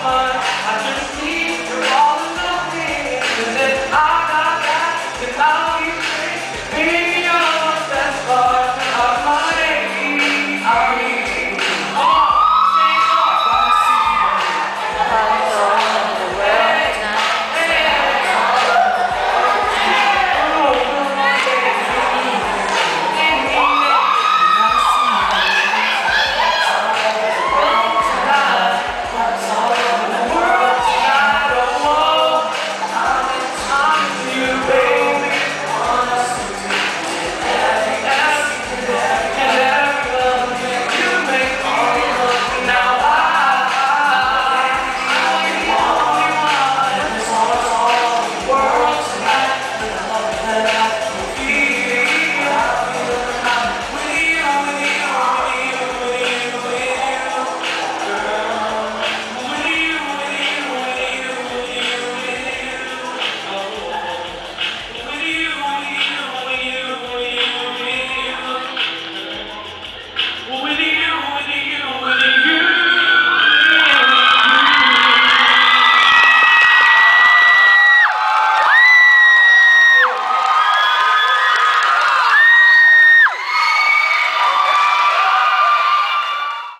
heart.